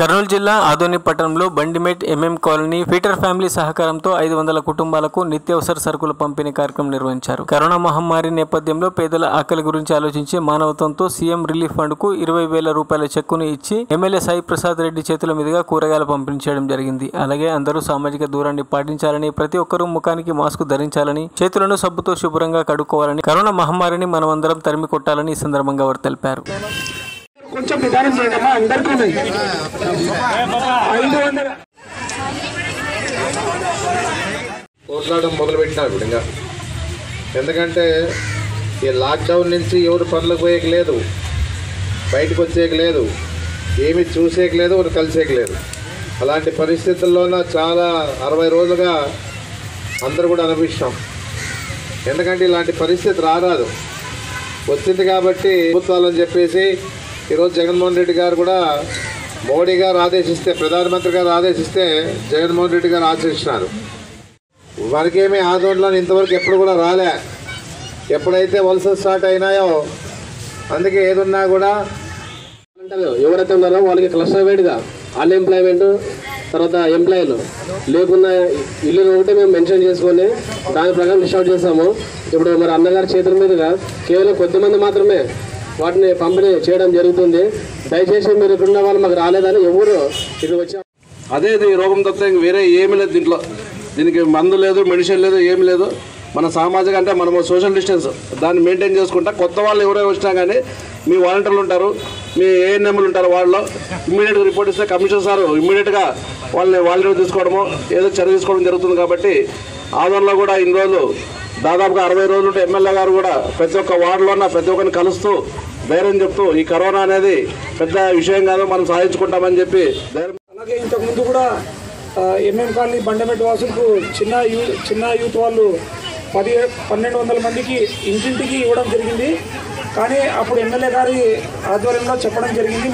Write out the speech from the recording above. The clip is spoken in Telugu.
కర్నూలు జిల్లా ఆదోని పట్టణంలో Bandimet MM colony Peter family సహకారంతో ఐదు వందల కుటుంబాలకు నిత్యావసర సరుకుల పంపిణీ కార్యక్రమం నిర్వహించారు. కరోనా మహమ్మారి నేపథ్యంలో పేదల ఆకలి గురించి ఆలోచించి మానవత్వంతో సీఎం రిలీఫ్ ఫండ్కు ఇరవై వేల రూపాయల చెక్కును ఇచ్చి ఎమ్మెల్యే సాయి ప్రసాద్ రెడ్డి చేతుల మీదుగా కూరగాయలు పంపిణీ చేయడం జరిగింది. అలాగే అందరూ సామాజిక దూరాన్ని పాటించాలని ప్రతి ఒక్కరూ ముఖానికి మాస్క్ ధరించాలని చేతులను సబ్బుతో శుభ్రంగా కడుక్కోవాలని కరోనా మహమ్మారిని మనమందరం తరిమి కొట్టాలని ఈ సందర్భంగా వారు తెలిపారు. కొంచెం నిదానం చేయడమ్మా అందరికీ ఉన్నాయి. ఐదు వందల పోట్లాడడం మొదలుపెట్టినారు ఇంకా ఎందుకంటే ఈ లాక్డౌన్ నుంచి ఎవరు పనులకు పోయేకి లేదు బయటకు వచ్చేకి లేదు ఏమి చూసేకి లేదు ఒకరు కలిసేకి లేదు. అలాంటి పరిస్థితుల్లోన చాలా అరవై రోజులుగా అందరూ కూడా అనిపిస్తాం ఎందుకంటే ఇలాంటి పరిస్థితి రారాదు. వచ్చింది కాబట్టి ప్రభుత్వాలని చెప్పేసి ఈరోజు జగన్మోహన్ రెడ్డి గారు కూడా మోడీ గారు ఆదేశిస్తే ప్రధానమంత్రి గారు ఆదేశిస్తే జగన్మోహన్ రెడ్డి గారు ఆచరిస్తున్నారు. వారికేమీ ఆందోళన ఇంతవరకు ఎప్పుడు కూడా రాలే. ఎప్పుడైతే వలస స్టార్ట్ అయినాయో అందుకే ఏదున్నా కూడా ఎవరైతే ఉన్నారో వాళ్ళకి క్లస్టర్ వైడ్గా అన్ఎంప్లాయ్మెంట్ తర్వాత ఎంప్లాయీలు లేకున్నా ఇల్లు ఒకటే మేము మెన్షన్ చేసుకొని దాని ప్రకారం లిస్ట్ అవుట్ చేస్తాము. ఇప్పుడు మరి అన్నగారి చేతుల మీదుగా కేవలం కొద్దిమంది మాత్రమే వాటిని పంపిణీ చేయడం జరుగుతుంది. దయచేసి మీరు ఇక్కడున్న వాళ్ళు మాకు రాలేదని ఎవరు ఇక్కడ వచ్చాము అదే ఇది రోగం తప్ప ఇంక వేరే ఏమీ లేదు దీంట్లో. దీనికి మందు లేదు మెడిసిన్ లేదు ఏమీ లేదు. మన సామాజిక అంటే మనము సోషల్ డిస్టెన్స్ దాన్ని మెయింటైన్ చేసుకుంటా. కొత్త వాళ్ళు ఎవరో వచ్చినా కానీ మీ వాలంటీర్లు ఉంటారు మీ ఏఎన్ఎంలు ఉంటారు వాళ్ళు ఇమ్మీడియట్గా రిపోర్ట్ ఇస్తే కమిషనర్ సార్ ఇమ్మీడియట్గా వాళ్ళని వాలంటీర్ తీసుకోవడము ఏదో చర్య తీసుకోవడం జరుగుతుంది కాబట్టి ఆదరణలో కూడా ఇన్ని రోజులు దాదాపుగా అరవై రోజులు ఎమ్మెల్యే గారు కూడా ప్రతి ఒక్క వార్డులో ఉన్న ప్రతి ఒక్కరిని కలుస్తూ ధైర్యం చెప్తూ ఈ కరోనా అనేది పెద్ద విషయం కాదు మనం సాధించుకుంటామని చెప్పి ధైర్యం అలాగే ఇంతకుముందు కూడా ఎంఎం కాలనీ బండమెట్ వాసులకు చిన్న యూ చిన్న యూత్ వాళ్ళు పది పన్నెండు వందల మందికి ఇంటింటికి ఇవ్వడం జరిగింది. కానీ అప్పుడు ఎమ్మెల్యే గారి ఆధ్వర్యంలో చెప్పడం జరిగింది.